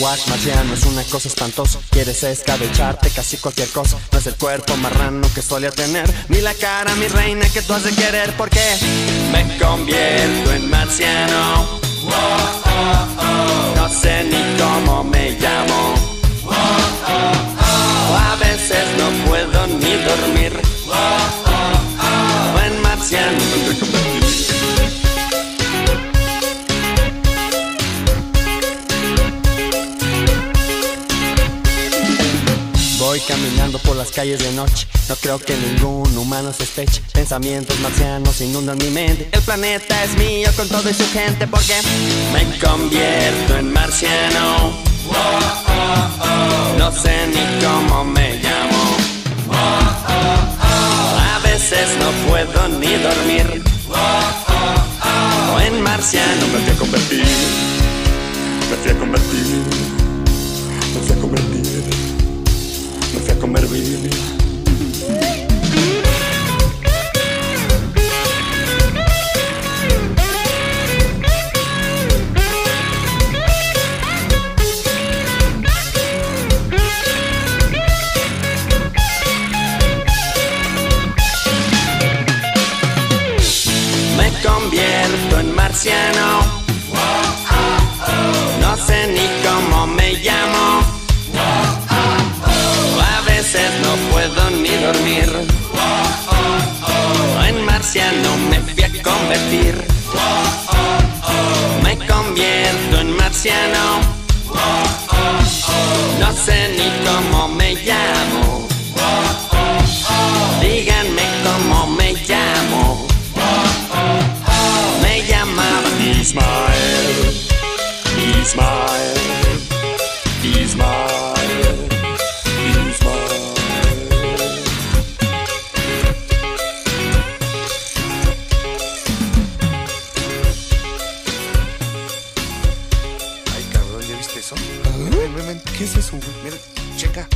wash marciano es una cosa espantosa. Quieres escabecharte casi cualquier cosa. No es el cuerpo marrano que solía tener, ni la cara, mi reina, que tú has de querer. Porque me convierto en marciano. No sé ni Voy caminando por las calles de noche. No creo que ningún humano sospeche. Pensamientos marcianos inundan mi mente. El planeta es mío con todo y su gente. Porque me convierto en marciano. No sé ni cómo me llamo. A veces no puedo ni dormir. En marciano Me fui a convertir, me fui a convertir, me fui a convertir, fui a convertir. me Ven, ven, ven. ¿Qué es eso, güey? Mira, checa.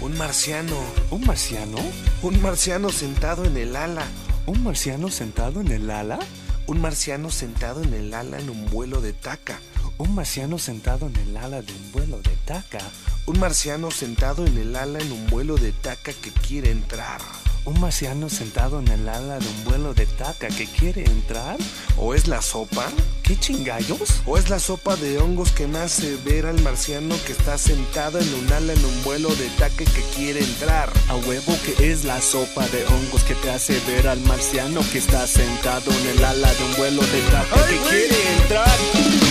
Un marciano. ¿Un marciano? Un marciano sentado en el ala. ¿Un marciano sentado en el ala? Un marciano sentado en el ala en un vuelo de taca. ¿Un marciano sentado en el ala de un vuelo de taca? Un marciano sentado en el ala en un vuelo de taca que quiere entrar. ¿Un marciano sentado en el ala de un vuelo de taca que quiere entrar? ¿O es la sopa? ¿Qué chingallos? ¿O es la sopa de hongos que me hace ver al marciano que está sentado en un ala en un vuelo de taca que quiere entrar? A huevo que es la sopa de hongos que te hace ver al marciano que está sentado en el ala de un vuelo de taca ¡Ay, que quiere entrar.